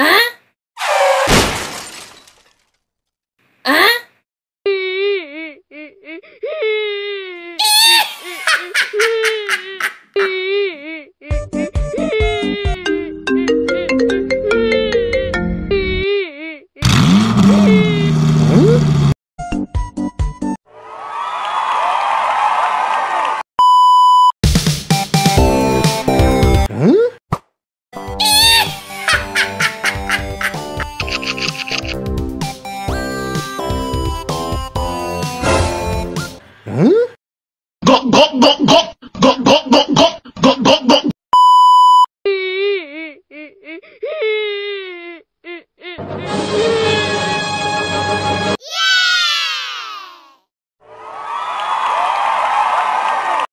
Ah! go, go, go, go, go, go, go, go, go. Yeah.